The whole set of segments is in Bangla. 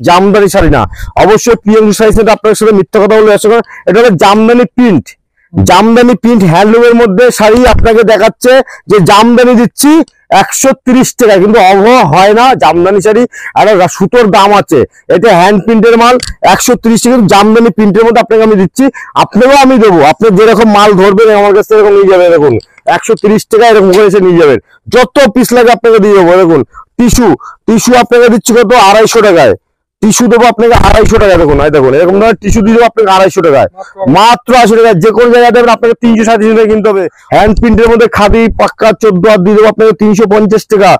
জামদানি শাড়ি না। অবশ্যই প্রিয়াঙ্কু শাড়ি সেটা আপনার সাথে মিথ্যা কথা বলে করেন এটা হলো জামদানি প্রিন্ট জামদানি প্রিন্ট হ্যান্ডলুমের মধ্যে শাড়ি আপনাকে দেখাচ্ছে যে জামদানি দিচ্ছি একশো টাকা। কিন্তু অভাব হয় না জামদানি শাড়ি, আর সুতোর দাম আছে। এটা হ্যান্ড প্রিন্টের মাল একশো তিরিশ টাকা জামদানি প্রিন্টের মধ্যে আপনাকে আমি দিচ্ছি, আপনাকেও আমি দেবো। আপনি যেরকম মাল ধরবেন, আমার কাছ থেকে নিয়ে যাবেন, দেখুন। একশো টাকা এরকম করে এসে নিয়ে যাবেন। যত পিস লাগে আপনাকে দিয়ে দেবো, দেখুন। টিস্যু টিস্যু আপনাকে দিচ্ছি কত? আড়াইশো টাকায়। টিস্যু দেবো আপনাকে আড়াইশো টাকা দেখুন দেখুন এরকম ধরনের টিস্যু দিয়ে দেবো আপনাকে আড়াইশো টাকায়। মাত্র আশি টাকা যে কোনো জায়গায় দেবেন আপনাকে তিনশো সাড়ে তিনশো টাকা কিনতে হবে। হ্যান্ড প্রিন্টের মধ্যে খাদি পাক্কা চোদ্দ হাত দিয়ে দেবো আপনাকে তিনশো পঞ্চাশ টাকা।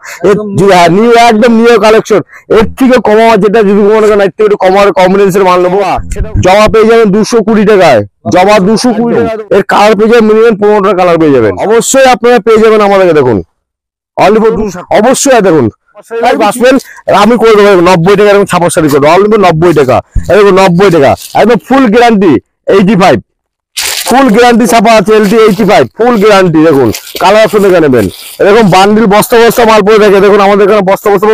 হ্যাঁ নিউ একদম নিউ কালেকশন এর থেকে কমাওয়া যেটা যদি মনে করেন এর থেকে একটু কমার কম্বিনেন্সের মাল নেব জমা পেয়ে যাবেন দুশো কুড়ি টাকায়। জমা দুশো কুড়ি টাকা এর কালার পেয়ে যাবেন মিনিমাম পনেরোটা কালার পেয়ে যাবেন। অবশ্যই। আপনারা পেয়ে যাবেন আমাদেরকে দেখুন। অনলি ফর অবশ্যই দেখুন। এই আসবেন আমি করে দেবো নব্বই টাকা এরকম ছাপার শাড়ি করব অনলি নব্বই টাকা। এরকম নব্বই টাকা। একদম full guarantee eighty five full guarantee ছাপা আছে LT eighty five full guarantee দেখুন। কালার অপশন দেখে নেবেন। এরকম বান্ডিল বস্তা বস্তা মাল পরে থাকে। দেখুন আমাদের এখানে বস্তা বস্তা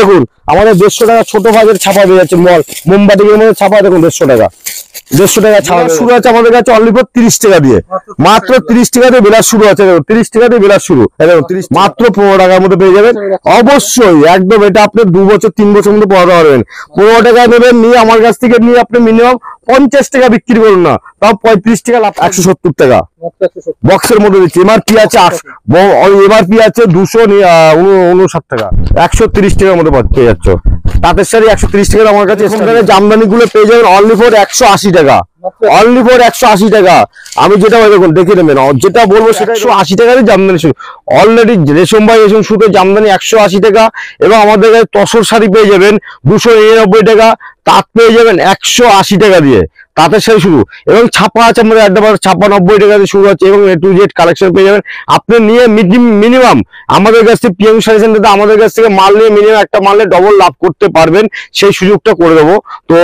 দেখুন আমাদের দেড়শো টাকা ছোট ভাগের ছাপা দিয়ে যাচ্ছে মল। মোমবাতিকের মধ্যে ছাপা দেখুন দেড়শো টাকা। দেড়শো টাকা ছাপা শুরু আছে আমাদের কাছে অনলি তিরিশ টাকা দিয়ে। মাত্র তিরিশ টাকা। দিয়ে বিলাস শুরু আছে দেখুন তিরিশ টাকা দিয়ে বিলাস শুরু। দেখুন তিরিশ মাত্র পনেরো টাকার মধ্যে পেয়ে যাবেন। অবশ্যই একদম এটা আপনি দু বছর তিন বছর মধ্যে পড়াতে পারবেন পনেরো টাকা নেবেন নিয়ে আমার কাছ থেকে নিয়ে আপনি মিনিমাম পঞ্চাশ টাকা বিক্রি করুন না। তাও পঁয়ত্রিশ টাকা লাভ একশো সত্তর টাকা। বক্সের মধ্যে দিচ্ছি। এমআরপি আছে এমআরপি আছে দুশো উনষাট টাকা। একশো তিরিশ টাকার মধ্যে পেয়ে যাচ্ছ তাঁতের শাড়ি একশো তিরিশ টাকা আমার কাছে। জামদানি গুলো পেয়ে যাবেন অনলি ফর একশো আশি টাকা। অনলি ফর একশো আশি টাকা। আমি যেটা দেখুন, দেখে নেবেন যেটা বলব সেটা একশো আশি টাকারই জামদানি অলরেডি রেশম বাই রেশম সুতো জামদানি একশো আশি টাকা এবং আমাদের কাছে তসর শাড়ি পেয়ে যাবেন দুশো নিরানব্বই টাকা। তাঁত পেয়ে যাবেন একশো আশি টাকা দিয়ে তাঁতের শাড়ি শুরু এবং ছাপা আছে আমাদের একবার টাকা দিয়ে শুরু হচ্ছে এবং এ টু জেড কালেকশন পেয়ে যাবেন। আপনি নিয়ে মিনিমাম আমাদের কাছ থেকে পিএম শাড়ি সেন্টারে আমাদের কাছ থেকে মাল নিয়ে মিনিমাম একটা মালে ডবল লাভ করতে পারবেন। সেই সুযোগটা করে দেবো। তো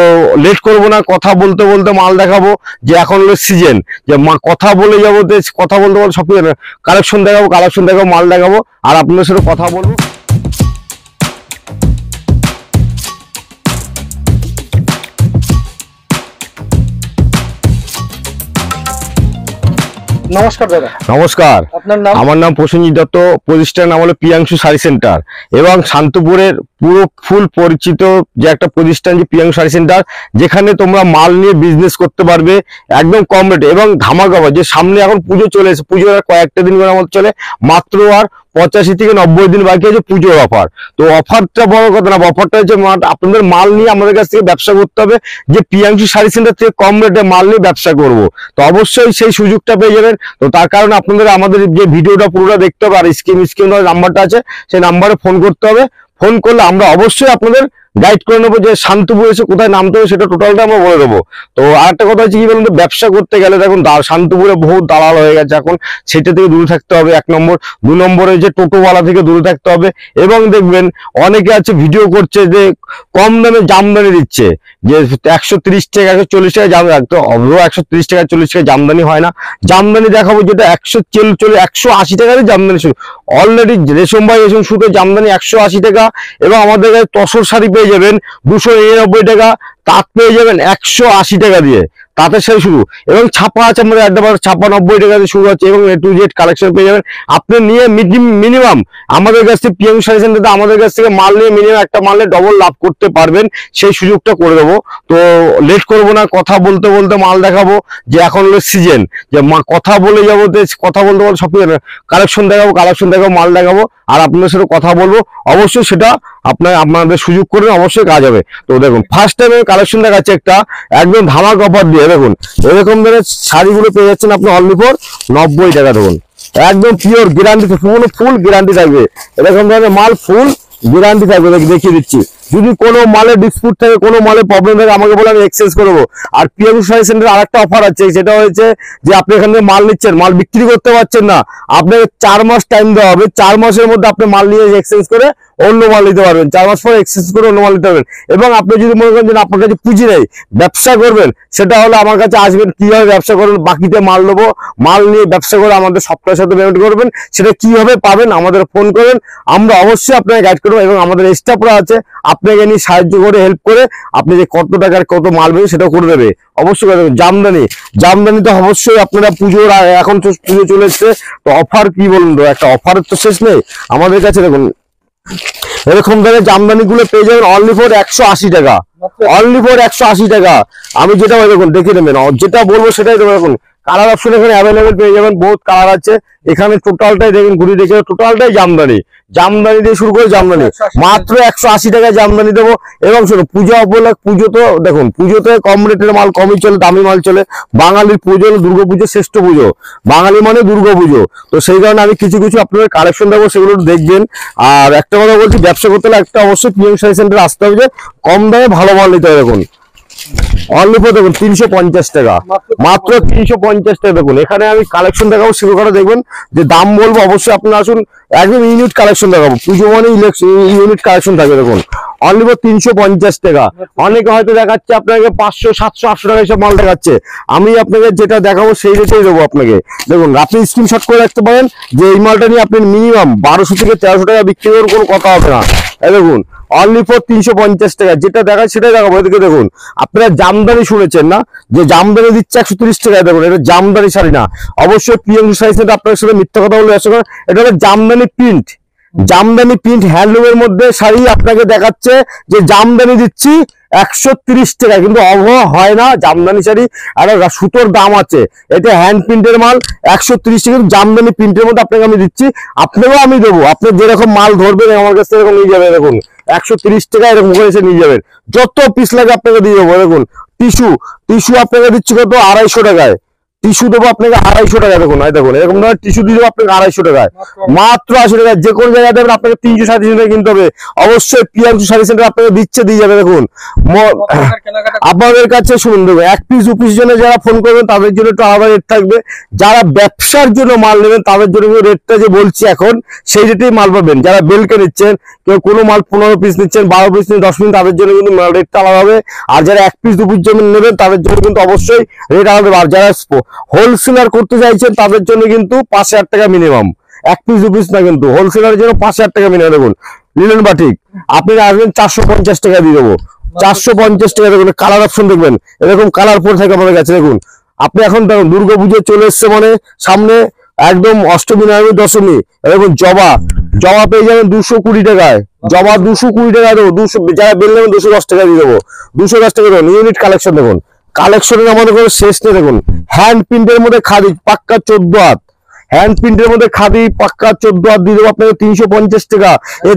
লেট করব না, কথা বলতে বলতে মাল দেখাবো যে এখন হলো সিজন যে কথা বলে যাব কথা বলতে বলতে সব কালেকশন দেখাবো কালেকশন দেখাবো, মাল দেখাবো, আর আপনাদের সাথে কথা বলব। নমস্কার দাদা। নমস্কার। আপনার নাম? আমার নাম প্রসেনজিৎ দত্ত প্রতিষ্ঠান নাম হলো প্রিয়াংশু শাড়ি সেন্টার এবং শান্তপুরের পুরো ফুল পরিচিত যে একটা প্রতিষ্ঠান যে প্রিয়াংশু শাড়ি সেন্টার যেখানে তোমরা মাল নিয়ে বিজনেস করতে পারবে একদম কম রেটে এবং ধামাকা যে সামনে এখন পুজো চলে এসে পুজোর কয়েকটা দিন করে মতো চলে মাত্র আর পঁচাশি থেকে নব্বই দিন বাকি আছে পুজোর অফার তো অফারটা বড় কথা না অফারটা হচ্ছে আপনাদের মাল নিয়ে আমাদের কাছ থেকে ব্যবসা করতে হবে যে প্রিয়াংশু শাড়ি সেন্টার থেকে কম রেটে মাল নিয়ে ব্যবসা করব। তো অবশ্যই সেই সুযোগটা পেয়ে যাবেন তো তার কারণে আপনাদের আমাদের যে ভিডিওটা পুরোটা দেখতে হবে, আর স্কিম স্কিম নাম্বারটা আছে, সেই নাম্বারে ফোন করতে হবে। ফোন করলে আমরা অবশ্যই আপনাদের গাইড করে নেব যে শান্তপুর এসে কোথায় নামতে হবে সেটা টোটালটা আমরা বলে দেবো। তো আরেকটা কথা হচ্ছে কি বলুন ব্যবসা করতে গেলে দেখুন শান্তপুরে বহু দালাল হয়ে গেছে এখন। সেটা থেকে দূরে থাকতে হবে এক নম্বর। দু নম্বরে যে টোটোওয়ালা থেকে দূরে থাকতে হবে। এবং দেখবেন, অনেকে আছে ভিডিও করছে যে কম দামে জামদানি দিচ্ছে। যে একশো তিরিশ টাকা একশো চল্লিশ টাকা জাম তো অবশ্য একশো তিরিশ টাকা, চল্লিশ টাকা জামদানি হয় না। জামদানি দেখাবো যেটা একশো চল্লিশ একশো আশি টাকারই জামদানি শুরু অলরেডি রেশম বাই রেশম সুতো জামদানি একশো আশি টাকা। এবং আমাদের কাছে তসর শাড়ি যাবেন দুশো নিরানব্বই টাকা। তাঁত পেয়ে যাবেন একশো আশি টাকা দিয়ে। তাঁতের শাড়ি শুরু। এবং ছাপা আছে আমাদের একবার ছাপা নব্বই টাকা দিয়ে শুরু হচ্ছে এবং এ টু জেড কালেকশন পেয়ে যাবেন। আপনি নিয়ে মিনিমাম আমাদের কাছ থেকে পিএম শাড়ি সেন্টারে আমাদের কাছ থেকে মাল নিয়ে মিনিমাম একটা মালে ডবল লাভ করতে পারবেন। সেই সুযোগটা করে দেবো। তো লেট করব না, কথা বলতে বলতে মাল দেখাবো যে এখন হলো সিজন যে কথা বলে যাব কথা বলতে বলতে সব কালেকশন দেখাবো কালেকশন দেখাবো, মাল দেখাবো, আর আপনাদের সাথে কথা বলব। অবশ্যই সেটা আপনার আপনাদের সুযোগ করে অবশ্যই কাজ হবে। তো দেখুন ফার্স্ট টাইম কালেকশন দেখাচ্ছে একটা, একদম ধামাক অফার দিয়ে, দেখুন। এরকম ধরনের শাড়িগুলো পেয়ে যাচ্ছেন আপনি অনলি নব্বই টাকা, দেখুন। একদম পিওর গ্যারান্টি পুরো ফুল গ্যারান্টি থাকবে। এরকম ধরনের মাল ফুল গ্যারান্টি থাকবে দেখিয়ে দিচ্ছি। যদি কোনো মালে ডিসপুট থাকে, কোনো মালে প্রবলেম থাকে, আমাকে বলে আমি এক্সচেঞ্জ করব আর পিএম শাড়ি সেন্টার আরেকটা অফার আছে, সেটা হয়েছে যে আপনি এখান থেকে মাল নিচ্ছেন, মাল বিক্রি করতে পারছেন না, আপনাকে চার মাস টাইম দেওয়া হবে। চার মাসের মধ্যে আপনি মাল নিয়ে এক্সচেঞ্জ করে অন্য মাল নিতে পারবেন। চার মাস পরে এক্সচেঞ্জ করে অন্য মাল নিতে পারবেন। এবং আপনি যদি মনে করেন যে আপনার কাছে পুঁজি নেই, ব্যবসা করবেন, সেটা হলো আমার কাছে আসবেন, কীভাবে ব্যবসা করবেন, বাকিতে মাল নেব। মাল নিয়ে ব্যবসা করে আমাদের সপ্তাহের সাথে পেমেন্ট করবেন, সেটা কীভাবে পাবেন আমাদের ফোন করেন। আমরা অবশ্যই আপনাকে গাইড করব এবং আমাদের স্টাফরা আছে আপনাকে নিয়ে সাহায্য করে হেল্প করে আপনি যে কত টাকার কত মাল বেরো সেটা করে দেবে। অবশ্যই করে দেবে। জামদানি জামদানি তো অবশ্যই আপনারা পুজোর এখন তো পুজো চলে এসছে। তো অফার কি বলুন তো? একটা অফারের তো শেষ নেই। আমাদের কাছে দেখুন এরকম ধরনের জামদানি গুলো পেয়ে যাবেন অনলি ফর একশো আশি টাকা। অনলি ফর একশো আশি টাকা। আমি যেটা দেখুন দেখে নেবেন। যেটা বলব সেটাই দেবো। দেখুন কালার অপশন এখানে অ্যাভেলেবেল পেয়ে যাবেন, বহুত কালার আছে। এখানে টোটালটাই দেখুন ঘুরি দেখে টোটালটাই জামদানি। জামদানি দিয়ে শুরু করে জামদানি। মাত্র একশো আশি টাকায় জামদানি দেবো। এবং শোনো পুজো উপলক্ষ, পুজো তো দেখুন, পুজোতে কম রেটের মাল, কমই চলে, দামি মাল চলে। বাঙালির পুজো দুর্গা পুজো, শ্রেষ্ঠ পুজো। বাঙালি মানে দুর্গা পুজো। তো সেই কারণে আমি কিছু কিছু আপনাদের কালেকশন দেবো, সেগুলো দেখবেন। আর একটা কথা বলছি, ব্যবসা করতে হলে একটা অবশ্যই পিএম সাই সেন্টারে আসতে হবে যে, কম দামে ভালো মাল নিতে হবে, দেখুন। অনলি ফর দেখুন তিনশো পঞ্চাশ টাকা। মাত্র তিনশো পঞ্চাশ। টাকা দেখুন। এখানে আমি কালেকশন দেখাবো সেগুলো করে দেখবেন। যে দাম বলব অবশ্যই আপনারা আসুন একদম ইউনিট কালেকশন দেখাবো। পুজো মানে ইউনিট কালেকশন থাকবে দেখুন। অনলি ফর তিনশো পঞ্চাশ টাকা। অনেকে হয়তো দেখাচ্ছে আপনাকে পাঁচশো সাতশো আটশো টাকা এসব মাল দেখাচ্ছে। আমি আপনাকে যেটা দেখাবো সেই রেটেই দেবো আপনাকে। দেখুন আপনি স্ক্রিনশট করে রাখতে পারেন যে এই মালটা নিয়ে আপনি মিনিমাম বারোশো থেকে তেরোশো টাকা বিক্রি করার কোনো কথা হবে না। দেখুন অনলি ফর তিনশো পঞ্চাশ টাকা। যেটা দেখায় সেটাই দেখাবো। এদিকে দেখুন, আপনারা জামদানি শুনেছেন না? যে জামদানি দিচ্ছে একশো তিরিশ টাকায় দেখুন, এটা জামদানি শাড়ি না। অবশ্যই পিএম সাইজ আপনার সাথে মিথ্যা কথা বলে আসলে এটা হলো জামদানি প্রিন্ট জামদানি প্রিন্ট হ্যান্ডলুমের মধ্যে শাড়ি আপনাকে দেখাচ্ছে যে জামদানি দিচ্ছি একশো টাকা। কিন্তু অভাব হয় না, জামদানি শাড়ি আর সুতোর দাম আছে। এটা হ্যান্ড প্রিন্টের মাল, একশো টাকা। কিন্তু জামদানি প্রিন্টের মধ্যে আপনাকে আমি দিচ্ছি, আপনাকেও আমি দেবো। আপনি যেরকম মাল ধরবেন, আমার কাছ থেকে নিয়ে যাবেন। দেখুন, একশো তিরিশ টাকা এরকম করে এসে নিয়ে যাবেন। যত পিস লাগে আপনাকে দিয়ে দেবো। দেখুন টিস্যু টিস্যু আপনাকে দিচ্ছি কত? আড়াইশো টাকায়। টিস্যু দেবো আপনাকে আড়াইশো টাকা দেখুন দেখুন, এরকম ধরনের টিস্যু দিয়ে দেবো আপনাকে আড়াইশো টাকায়। মাত্র আশি টাকা যে কোনো জায়গায় দেবেন, আপনাকে তিনশো সাড়ে তিনশো টাকা কিনতে হবে। অবশ্যই পিয়াংশু শাড়ি সেন্টার আপনাকে দিচ্ছে, দিয়ে যাবে, দেখুন। আপনাদের কাছে শুনুন, দেখুন, এক পিস, দু পিস জন্য যারা ফোন করবেন, তাদের জন্য একটু আলাদা রেট থাকবে। যারা ব্যবসার জন্য মাল নেবেন, তাদের জন্য রেটটা যে বলছি এখন, সেই রেটেই মাল পাবেন। যারা বেলকে নিচ্ছেন, কেউ কোনো মাল পনেরো পিস নিচ্ছেন, বারো পিস নিচ্ছেন, দশ পিস তাদের জন্য কিন্তু রেটটা আলাদা হবে। আর যারা এক পিস দু পিস জন্য নেবেন, তাদের জন্য কিন্তু অবশ্যই রেট আলাদা হবে। আর যারা হোলসেলার করতে চাইছেন, তাদের জন্য কিন্তু পাঁচ হাজার টাকা মিনিমাম এক পিস দু পিস না কিন্তু, হোলসেলারের জন্য পাঁচ হাজার টাকা মিনিমাম দেখুন লিলেন বাটিক আপনি আসবেন চারশো পঞ্চাশ টাকা দিয়ে দেবো। চারশো পঞ্চাশ টাকা দেখুন কালার অপশন দেখবেন। এরকম কালার পরে থাকে আমাদের কাছে। দেখুন, আপনি এখন দেখুন, দুর্গা পুজো চলে এসছে মানে সামনে একদম অষ্টমী, নবমী, দশমী। এরকম জবা জবা পেয়ে যাবেন দুশো কুড়ি টাকায়। জবা দুশো কুড়ি টাকা দেবো, দুশো, যারা বেল দুশো দশ টাকা দিয়ে দেবো। দুশো দশ টাকা দেবো ইউনিট কালেকশন দেখুন। কালেকশনের আমাদের কোনো শেষ নেই দেখুন। হ্যান্ড প্রিন্টের মধ্যে খাদি পাক্কা চোদ্দ হাত। হ্যান্ড প্রিন্টের মধ্যে খাদি পাক্কা চোদ্দ হাত দিয়ে দেবো আপনাকে তিনশো পঞ্চাশ টাকা। এর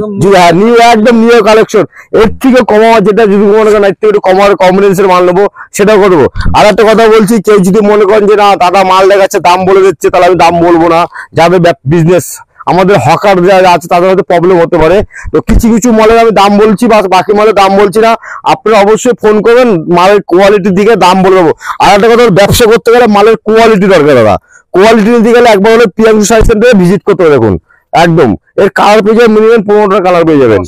নিউ একদম নিউ কালেকশন এর থেকে কমাওয়া যেটা যদি মনে করেন এর থেকে একটু কমার কম্বিনেশন মাল নেব সেটাও করব আর একটা কথা বলছি কেউ যদি মনে করেন যে না দাদা মাল দেখাচ্ছে দাম বলে দিচ্ছে তাহলে আমি দাম বলব না। যাদের বিজনেস আমাদের হকার যারা আছে তাদের হয়তো প্রবলেম হতে পারে। তো কিছু কিছু মালের আমি দাম বলছি বা বাকি মালের দাম বলছি না। আপনারা অবশ্যই ফোন করবেন মালের কোয়ালিটির দিকে দাম বলে দেবো। আর একটা কথা ব্যবসা করতে গেলে মালের কোয়ালিটি দরকার দাদা। কোয়ালিটি নিতে গেলে একবার হলে প্রিয়াংশু সাইজ সেন্টারে ভিজিট করতে হবে দেখুন। একদম। এর কালার পেয়ে যাবেন মিনিমাম পনেরোটা কালার পেয়ে যাবেন।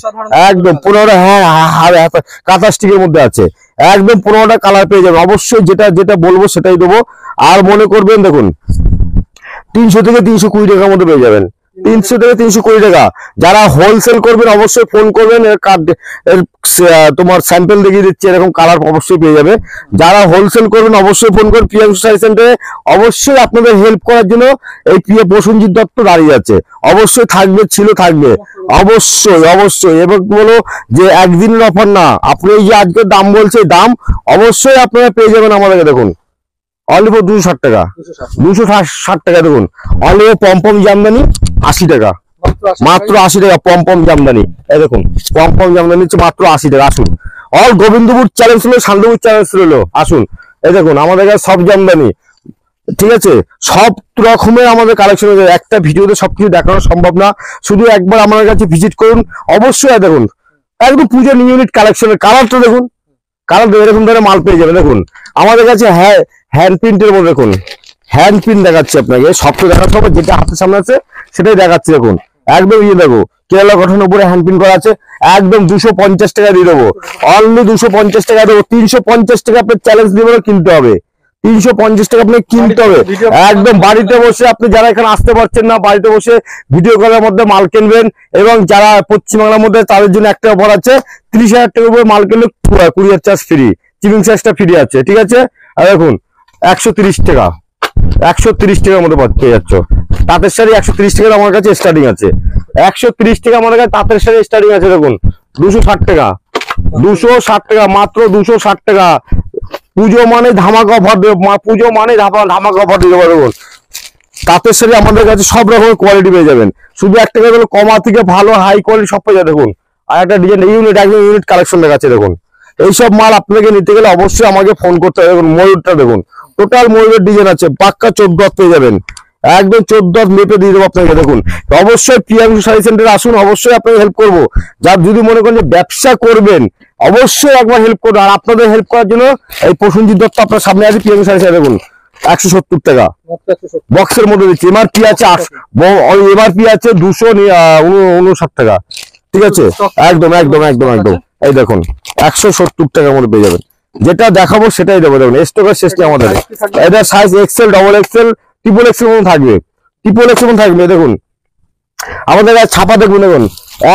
একদম পনেরোটা হ্যাঁ কাঁথা স্টিকের মধ্যে আছে। একদম পনেরোটা কালার পেয়ে যাবেন। অবশ্যই যেটা যেটা বলব সেটাই দেবো। আর মনে করবেন দেখুন তিনশো থেকে তিনশো কুড়ি টাকার মধ্যে পেয়ে যাবেন। তিনশো থেকে তিনশো কুড়ি টাকা। যারা হোলসেল করবেন অবশ্যই ফোন করবেন এর তোমার স্যাম্পেল দেখিয়ে দিচ্ছে এরকম কালার অবশ্যই পেয়ে যাবে। যারা হোলসেল করবেন অবশ্যই ফোন করুন প্রিয়াংশু সাই সেন্টারে অবশ্যই আপনাদের হেল্প করার জন্য এই প্রিয় প্রসঞ্জিৎ দত্ত দাঁড়িয়ে আছে। অবশ্যই থাকবে ছিল থাকবে। অবশ্যই অবশ্যই। এবং বলো যে একদিনের অফার না আপনি এই যে আজকে দাম বলছে দাম অবশ্যই আপনারা পেয়ে যাবেন আমাদেরকে দেখুন। অনলি ফর দুশো ষাট টাকা। দুশো ষাট। দুশো ষাট টাকা দেখুন। Only pompom Jamdani. আশি টাকা। মাত্র আশি টাকা পম্পম জামদানি। এই দেখুন পম্পম জামদানি হচ্ছে মাত্র আশি টাকা, আসুন। অল গোবিন্দপুর চ্যালেঞ্জ ছিল, শান্তপুর চ্যালেঞ্জ ছিল আসুন। এই দেখুন, আমাদের কাছে সব জামদানি। ঠিক আছে? সব রকমের আমাদের কালেকশন আছে। একটা ভিডিওতে সবকিছু দেখানো সম্ভব না। শুধু একবার আমাদের কাছে ভিজিট করুন। অবশ্যই দেখুন, একদম পুজোর ইউনিট কালেকশনের কালারটা দেখুন। কালার এরকম ধরনের মাল পেয়ে যাবে। দেখুন, আমাদের কাছে হ্যাঁ হ্যান্ড প্রিন্টের মধ্যে দেখুন। হ্যান্ড প্রিন্ট দেখাচ্ছে আপনাকে সবটা দেখাচ্ছে হবে যেটা হাতের সামনে আছে সেটাই দেখাচ্ছে দেখুন। একদম ইয়ে দেখো কেরালা গঠনের উপরে হ্যান্ড প্রিন্ট করা আছে একদম দুশো পঞ্চাশ টাকা দিয়ে দেবো। অনলি দুশো পঞ্চাশ টাকা দেবো তিনশো পঞ্চাশ টাকা আপনার চ্যালেঞ্জ দিয়ে কিনতে হবে। তিনশো পঞ্চাশ টাকা আপনাকে কিনতে হবে। একদম বাড়িতে বসে আপনি যারা এখানে আসতে পারছেন না বাড়িতে বসে ভিডিও কলের মধ্যে মাল কিনবেন এবং যারা পশ্চিমবাংলার মধ্যে তাদের জন্য একটা অফার আছে ত্রিশ হাজার টাকার উপরে মাল কিনলে কুড়ি হাজার চার্জ ফ্রি চিপিং চার্জটা ফ্রি আছে ঠিক আছে? আর দেখুন একশো তিরিশ টাকা। একশো তিরিশ টাকার মধ্যে পেয়ে যাচ্ছ। তাঁতের শাড়ি একশো তিরিশ টাকার আমার কাছে স্টার্টিং আছে। একশো তিরিশ টাকা আমার কাছে তাঁতের শাড়ি স্টার্টিং আছে, দেখুন। দুশো ষাট টাকা। দুশো ষাট টাকা, মাত্র দুশো ষাট টাকা। পুজো মানে ধামাকা অফার দেবো পুজো মানে ধামা ধামাকা অফার দিতে পারব তাঁতের শাড়ি আমাদের কাছে সব রকমের কোয়ালিটি পেয়ে যাবেন। শুধু একটা কথা হলো কমা থেকে ভালো হাই কোয়ালিটি সব পেয়ে যাবে দেখুন। আর একটা ডিজাইন ইউনিট একদম ইউনিট কালেকশন দেখাচ্ছে, দেখুন। এইসব মাল আপনাকে নিতে গেলে অবশ্যই আমাকে ফোন করতে হবে, দেখুন। ময়ূরটা, দেখুন। টোটাল ময়ূরের ডিজাইন আছে, পাক্কা চোদ্দ পেয়ে যাবেন। একদম চোদ্দ মেপে দিয়ে দেবো আপনাকে, দেখুন। অবশ্যই প্রিয়াংশু শাড়ি সেন্টারে আসুন, অবশ্যই আপনাকে হেল্প করব। যার যদি মনে করেন যে ব্যবসা করবেন, অবশ্যই একবার হেল্প করবেন আর আপনাদের হেল্প করার জন্য এই প্রসেনজিৎ দত্ত আপনার সামনে আছে, প্রিয়াংশু সেন্টার দেখুন। একশো সত্তর টাকা। বক্সের মধ্যে দিচ্ছি। এমআরপি আছে এমআরপি আছে দুশো উনষাট টাকা। ঠিক আছে? একদম একদম একদম একদম। এই দেখুন, একশো সত্তর টাকার মধ্যে পেয়ে যাবেন। যেটা দেখাবো সেটাই দেবো, দেখুন স্টকের শেষ নেই আমাদের। এটা size XL double XL triple XL মতো থাকবে। ট্রিপল এক্সেল মতো থাকবে, দেখুন। আমাদের ছাপা দেখুন দেখুন।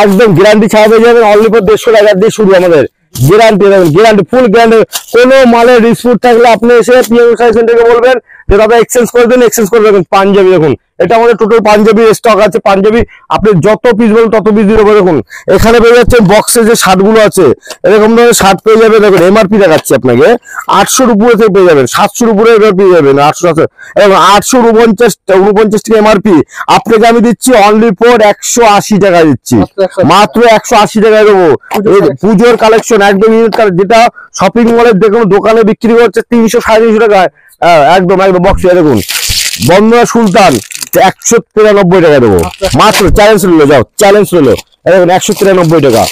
একদম গ্যারান্টি ছাপা পেয়ে যাবেন অনলি ফর দেড়শো টাকা দিয়ে শুরু আমাদের। গ্যারান্টি দেখুন গ্যারান্টি ফুল গ্যারান্টি কোনো মালের ডিসপুট থাকলে আপনি এসে পিএম সাইজ সেন্টারকে বলবেন যে, দাদা এক্সচেঞ্জ করে দেন এক্সচেঞ্জ করে দেবেন পাঞ্জাবি, দেখুন। এটা আমাদের টোটাল পাঞ্জাবি স্টক আছে পাঞ্জাবি আপনি যত পিস বলেন তত পিস দিয়ে দেবো দেখুন এখানে পেয়ে যাচ্ছে বক্সে যে শার্টগুলো আছে এরকম ধরনের শার্ট পেয়ে যাবে দেখুন এমআরপি দেখাচ্ছি আপনাকে। আটশোর উপরে থেকে পেয়ে যাবেন সাতশোর উপরে এবার পেয়ে যাবেন আটশো সাতশো এবং আটশো উনপঞ্চাশ উনপঞ্চাশ টাকা এমআরপি আপনাকে আমি দিচ্ছি অনলি ফোর একশো আশি টাকা দিচ্ছি। মাত্র একশো আশি টাকায় দেবো। পুজোর কালেকশন একদম যেটা শপিং মলের দেখুন দোকানে বিক্রি করছে তিনশো সাড়ে তিনশো টাকায়। হ্যাঁ, একদম একদম বক্সে দেখুন। বন্দনা সুলতান একশো তিরানব্বই টাকা দেবো। মাত্র চ্যালেঞ্জ রইল যাও চ্যালেঞ্জ রইল। দেখুন একশো তিরানব্বই টাকা।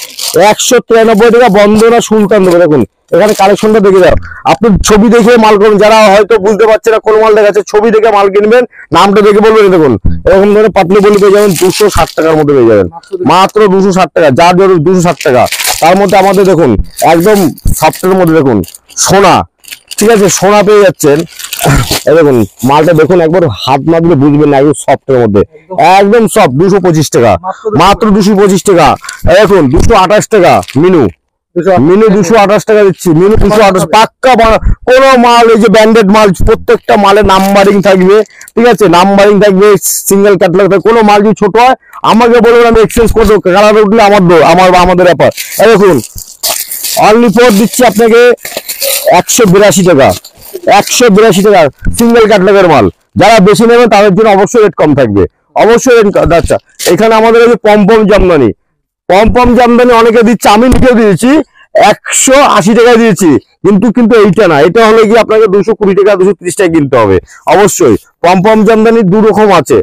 একশো তিরানব্বই টাকা বন্দনা সুলতান দেবো? দেখুন এখানে কালেকশনটা দেখে যাও। আপনি ছবি দেখে মাল করবেন যারা হয়তো বুঝতে পারছে না কোন মাল দেখাচ্ছে ছবি দেখে মাল কিনবেন নামটা দেখে বলবেন দেখুন এরকম ধরনের পাতলি বলি পেয়ে যাবেন দুশো ষাট টাকার মধ্যে পেয়ে যাবেন। মাত্র দুশো ষাট টাকা যার জন্য দুশো ষাট টাকা। তার মধ্যে আমাদের দেখুন একদম সফটের মধ্যে দেখুন সোনা। ঠিক আছে সোনা পেয়ে যাচ্ছেন। দেখুন মালটা দেখুন একবার হাত মারলে বুঝবেন না একদম সফটের মধ্যে। একদম সফট দুশো পঁচিশ টাকা। মাত্র দুশো পঁচিশ টাকা। দেখুন দুশো আঠাশ টাকা মিনু। মিনু দুশো আঠাশ টাকা দিচ্ছি। মিনু দুশো আঠাশ পাক্কা কোনো মাল এই যে ব্যান্ডেড মাল প্রত্যেকটা মালে নাম্বারিং থাকবে ঠিক আছে? নাম্বারিং থাকবে সিঙ্গেল ক্যাটালগ থাকবে। কোনো মাল যদি ছোট হয় আমাকে বলবেন আমি এক্সচেঞ্জ করব কালার উঠলে আমার দো- আমার বা আমাদের ব্যাপার। দেখুন অনলি ফোর দিচ্ছি আপনাকে একশো বিরাশি টাকা। একশো বিরাশি টাকা সিঙ্গেল ক্যাটালগের মাল। যারা বেশি নেবেন, তাদের জন্য অবশ্যই রেট কম থাকবে। অবশ্যই রেট আচ্ছা এখানে আমাদের আছে পম্পম জামদানি। পম্পম জামদানি অনেকে দিচ্ছে, আমি নিজেও দিয়েছি, একশো আশি টাকা দিয়েছি, কিন্তু কিন্তু এইটা না। এটা হলে কি আপনাকে দুশো কুড়ি টাকা, দুশো ত্রিশ টাকা কিনতে হবে। অবশ্যই, পম্পম জামদানি দু রকম আছে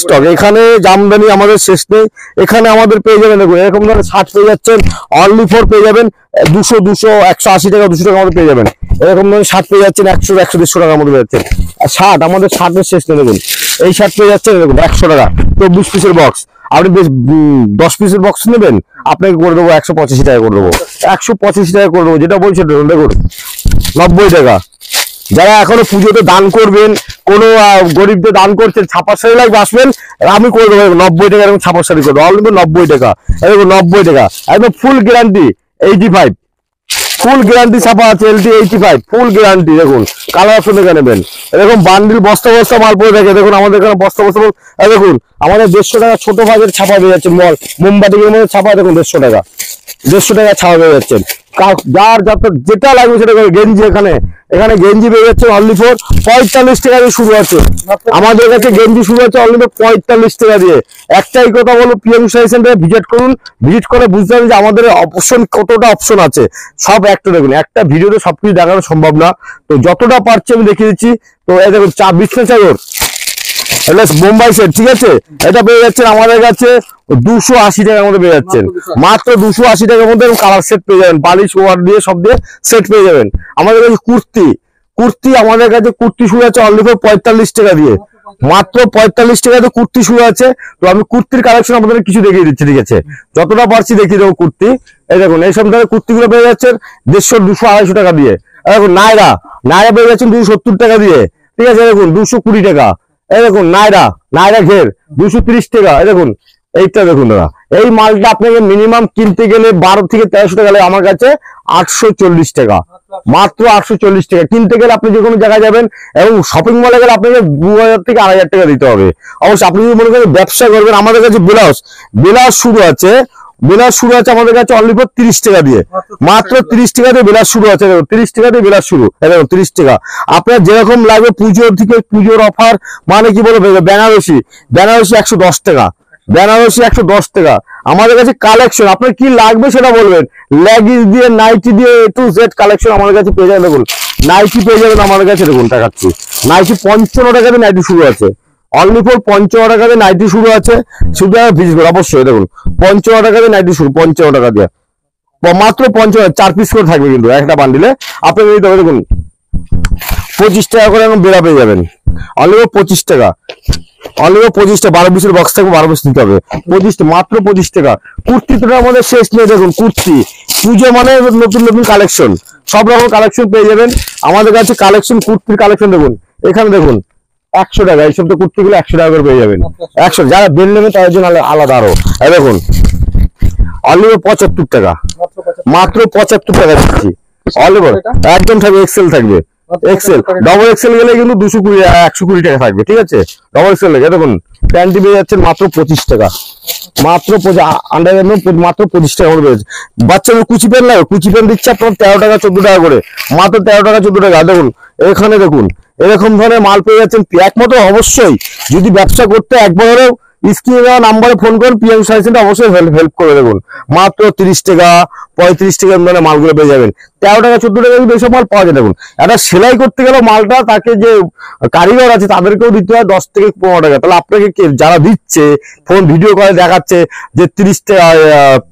স্টক এখানে জামদানি আমাদের শেষ নেই। এখানে আমাদের পেয়ে যাবেন, দেখুন, এরকম ধরনের ষাট পেয়ে যাচ্ছেন অনলি ফোর পেয়ে যাবেন, দুশো দুশো, একশো আশি টাকা, দুশো টাকা আমাদের পেয়ে যাবেন। এরকম ধরনের শার্ট পেয়ে যাচ্ছেন একশো একশো দেড়শো টাকার মধ্যে যাচ্ছেন। আর শার্ট আমাদের শার্টের শেষ নেই, দেখুন। এই শার্ট পেয়ে যাচ্ছেন দেখুন একশো টাকা। চব্বিশ পিসের বক্স আপনি বেশ দশ পিসের বক্স নেবেন, আপনাকে করে দেবো একশো পঁচাশি টাকা করে দেবো। একশো পঁচাশি টাকা করে দেবো, যেটা বলছে দেখুন, নব্বই টাকা। যারা এখনও পুজোতে দান করবেন, কোনো গরিবদের দান করছেন, ছাপার শাড়ি লাগবে, আসবেন, আমি করে দেবো নব্বই টাকা এরকম ছাপার শাড়ি করে দেবো নব্বই টাকা। এরকম নব্বই টাকা। একদম full guarantee eighty five full guarantee ছাপা আছে LT eighty five full guarantee দেখুন কালার অপশন এখানে নেবেন। এরকম বান্ডিল বস্তা বস্তা মাল পরে থাকে। দেখুন, আমাদের এখানে বস্তা বস্তা দেখুন, আমাদের দেড়শো টাকা ছোট ভাগের ছাপা পেয়ে যাচ্ছে মল মোমবাতিকের মধ্যে ছাপা, দেখুন, দেড়শো টাকা। দেড়শো টাকা ছাপা হয়ে যাচ্ছেন কা- যার যত যেটা লাগবে সেটা গেঞ্জি এখানে। এখানে গেঞ্জি পেয়ে যাচ্ছে অনলি ফোর পঁয়তাল্লিশ টাকা দিয়ে শুরু আছে। আমাদের কাছে গেঞ্জি শুরু আছে অনলি ফোর পঁয়তাল্লিশ টাকা দিয়ে। একটাই কথা বলো পিএম সাই সেন্টারে ভিজিট করুন। ভিজিট করে বুঝতে পারবেন যে আমাদের অপশন কতটা অপশন আছে। সব একটা দেখুন, একটা ভিডিওতে সবকিছু দেখানো সম্ভব না। তো যতটা পারছি আমি দেখিয়ে দিচ্ছি। তো এই দেখুন, চা, বিছনা এটা বোম্বাই সেট ঠিক আছে? এটা পেয়ে যাচ্ছেন আমাদের কাছে দুশো আশি টাকার মধ্যে পেয়ে যাচ্ছেন। মাত্র দুশো আশি টাকার মধ্যে কালার সেট পেয়ে যাবেন। বালিশ, ওয়ার দিয়ে সব দিয়ে সেট পেয়ে যাবেন। আমাদের কাছে কুর্তি কুর্তি আমাদের কাছে কুর্তি শুরু আছে ফর পঁয়তাল্লিশ টাকা দিয়ে। মাত্র পঁয়তাল্লিশ টাকাতে কুর্তি শুরু আছে। তো আমি কুর্তির কালেকশন আপনাদের কিছু দেখিয়ে দিচ্ছি, ঠিক আছে? যতটা পারছি দেখিয়ে দেবো কুর্তি। এই দেখুন এইসব ধরনের কুর্তিগুলো পেয়ে যাচ্ছেন দেড়শো, দুশো, আড়াইশো টাকা দিয়ে। দেখুন, নায়রা নায়রা পেয়ে যাচ্ছেন দুশো সত্তর টাকা দিয়ে। ঠিক আছে দেখুন, দুশো কুড়ি টাকা। এই দেখুন, নাইরা নাইরা ঘের দুশো তিরিশ টাকা। এই দেখুন, এইটা দেখুন দাদা। এই মালটা আপনাকে মিনিমাম কিনতে গেলে বারো থেকে তেরোশো টাকা লাগে আমার কাছে, আটশো চল্লিশ টাকা। মাত্র আটশো চল্লিশ টাকা। কিনতে গেলে আপনি যে কোনো জায়গায় যাবেন এবং শপিং মলে গেলে আপনাকে দু হাজার থেকে আড়াই হাজার টাকা দিতে হবে। অবশ্যই আপনি যদি মনে করেন ব্যবসা করবেন, আমাদের কাছে ব্লাউজ ব্লাউজ শুরু আছে ব্লাউজ শুরু আছে আমাদের কাছে অনলি ফর তিরিশ টাকা দিয়ে। মাত্র তিরিশ টাকা। দিয়ে বিলাস শুরু আছে। তিরিশ টাকা দিয়ে বিলাস শুরু। দেখুন তিরিশ টাকা। আপনার যেরকম লাগবে পুজোর থেকে পুজোর অফার মানে কি বলব বেনারসি বেনারসি একশো দশ টাকা। বেনারসি একশো দশ টাকা। আমাদের কাছে কালেকশন আপনার কি লাগবে সেটা বলবেন। লেগিস দিয়ে নাইটি দিয়ে এ টু জেড কালেকশন আমাদের কাছে পেয়ে যাবেন। দেখুন নাইটি পেয়ে যাবেন আমাদের কাছে। দেখুন টাকাচ্ছি নাইটি পঞ্চান্ন টাকা দিয়ে নাইটি শুরু আছে। অনলি ফর পঞ্চান্ন টাকা দিয়ে নাইটি শুরু আছে। শুধু ভিজিট করে, অবশ্যই দেখুন পঞ্চান্ন টাকা দিয়ে নাইটি শুরু পঞ্চান্ন টাকা দিয়ে। মাত্র পঞ্চান্ন চার পিস করে থাকবে কিন্তু, একটা বান্ডিলে আপনি নিতে দেখুন পঁচিশ টাকা করে এখন বেড়া পেয়ে যাবেন। অনলি পঁচিশ টাকা। অনলি পঁচিশ টাকা, বারো পিসের বক্স থাকবে, বারো পিস নিতে হবে। পঁচিশ টাকা, মাত্র পঁচিশ টাকা। কুর্তি তো আমাদের শেষ নেই, দেখুন, কুর্তি। পুজো মানে নতুন নতুন কালেকশন সব রকম কালেকশন পেয়ে যাবেন। আমাদের কাছে কালেকশন কুর্তির কালেকশন দেখুন। এখানে দেখুন একশো টাকা এইসব তো কুর্তিগুলো একশো টাকা করে পেয়ে যাবেন। একশো যারা বেল নেবে তাদের জন্য আলা- আলাদা আরও। দেখুন অলিভ পঁচাত্তর টাকা। মাত্র পঁচাত্তর টাকা। দিচ্ছি। অলিভ একদম থাকবে এক্সেল থাকবে। এক্সেল ডবল এক্সেল গেলে কিন্তু দুশো কুড়ি একশো কুড়ি টাকা থাকবে ঠিক আছে? ডবল এক্সেল লেগে দেখুন। প্যান্টি পেয়ে যাচ্ছেন মাত্র পঁচিশ টাকা। মাত্র আন্ডার মাত্র পঁচিশ টাকা করে পেয়েছে বাচ্চাদের কুচি প্যান্ট লাগে কুচি প্যান্ট দিচ্ছে আপনার তেরো টাকা, চোদ্দ টাকা করে। মাত্র তেরো টাকা, চোদ্দ টাকা, দেখুন, এখানে দেখুন, এরকম ধরনের মাল পেয়ে যাচ্ছেন। একমাত্র অবশ্যই যদি ব্যবসা করতে একবারও স্ক্রিনে দেওয়া নাম্বারে ফোন করুন, পিএম সার্ভিসেন্টার অবশ্যই হেল্প হেল্প করে দেবেন। মাত্র তিরিশ টাকা, পঁয়ত্রিশ টাকা মানে মালগুলো পেয়ে যাবেন। তেরো টাকা, চোদ্দ টাকা কিন্তু এইসব মাল পাওয়া যায়। দেখুন, একটা সেলাই করতে গেলে মালটা তাকে যে কারিগর আছে, তাদেরকেও দিতে হয় দশ থেকে পনেরো টাকা। তাহলে আপনাকে কে, যারা দিচ্ছে ফোন ভিডিও করে দেখাচ্ছে যে তিরিশ টাকা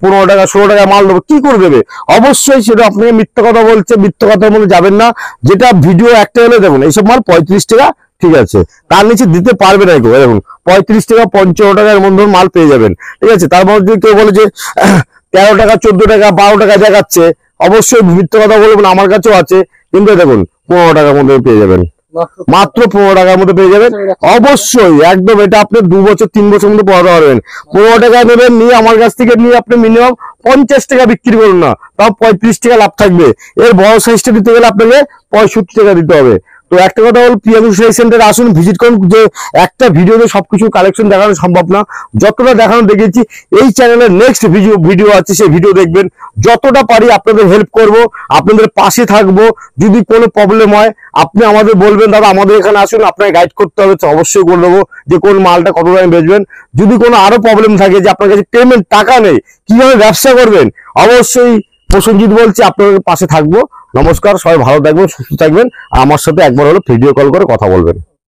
পনেরো টাকা, ষোলো টাকা মাল দেবো, কি করে দেবে? অবশ্যই সেটা আপনাকে মিথ্যা কথা বলছে, মিথ্যা কথার মধ্যে যাবেন না। যেটা ভিডিও একটা হলে দেখুন, এইসব মাল পঁয়ত্রিশ টাকা ঠিক আছে। তার নিচে দিতে পারবে না কেউ। দেখুন, পঁয়ত্রিশ টাকা, পঞ্চান্ন টাকার মধ্যে মাল পেয়ে যাবেন। ঠিক আছে? তার মধ্যে যদি কেউ বলে যে, তেরো টাকা, চোদ্দ টাকা, বারো টাকা দেখাচ্ছে, অবশ্যই মিথ্যা কথা বলবেন আমার কাছেও আছে। কিন্তু দেখুন, পনেরো টাকার মধ্যে পেয়ে যাবেন। মাত্র পনেরো টাকার মধ্যে পেয়ে যাবেন। অবশ্যই, একদম এটা আপনি দু বছর, তিন বছর মধ্যে পড়াতে পারবেন। পনেরো টাকা নেবেন, নিয়ে আমার কাছ থেকে নিয়ে আপনি মিনিমাম পঞ্চাশ টাকা বিক্রি করুন না। তাও পঁয়ত্রিশ টাকা লাভ থাকবে। এর বড় সাইজটা দিতে গেলে আপনাকে পঁয়ষট্টি টাকা দিতে হবে। তো একটা কথা হল পিএম সিলাই সেন্টারে আসুন ভিজিট করুন, যে একটা ভিডিওতে সবকিছু কালেকশন দেখানো সম্ভব না। যতটা দেখানো দেখেছি, এই চ্যানেলের নেক্সট ভিডিও ভিডিও আছে, সেই ভিডিও দেখবেন। যতটা পারি আপনাদের হেল্প করব, আপনাদের পাশে থাকব। যদি কোনো প্রবলেম হয়, আপনি আমাদের বলবেন, দাদা, আমাদের এখানে আসুন, আপনাকে গাইড করতে হবে। অবশ্যই করে দেবো যে কোন মালটা কত দামে বেচবেন। যদি কোনো আরও প্রবলেম থাকে, যে আপনার কাছে পেমেন্ট টাকা নেই, কীভাবে ব্যবসা করবেন, অবশ্যই প্রসেনজিৎ বলছি, আপনাদের পাশে থাকব। নমস্কার, সবাই ভালো থাকবেন, সুস্থ থাকবেন। আমার সাথে একবার হলো ভিডিও কল করে কথা বলবেন।